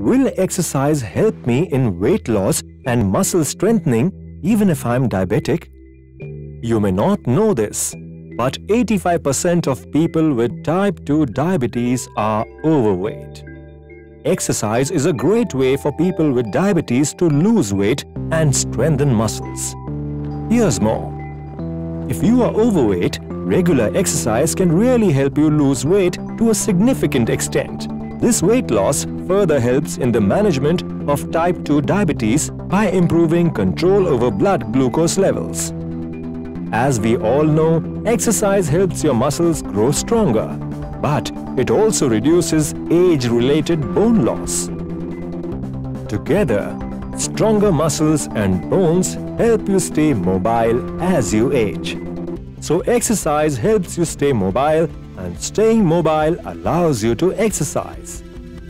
will exercise help me in weight loss and muscle strengthening even if I'm diabetic? You may not know this, but 85% of people with type 2 diabetes are overweight. Exercise is a great way for people with diabetes to lose weight and strengthen muscles. Here's more. If you are overweight, regular exercise can really help you lose weight to a significant extent. This weight loss further helps in the management of type 2 diabetes by improving control over blood glucose levels. As we all know, exercise helps your muscles grow stronger, but it also reduces age-related bone loss. Together, stronger muscles and bones help you stay mobile as you age. So exercise helps you stay mobile and staying mobile allows you to exercise.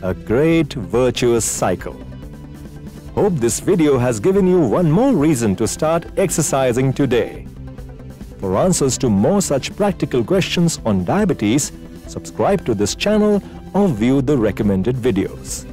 A great virtuous cycle. Hope this video has given you one more reason to start exercising today. For answers to more such practical questions on diabetes, subscribe to this channel or view the recommended videos.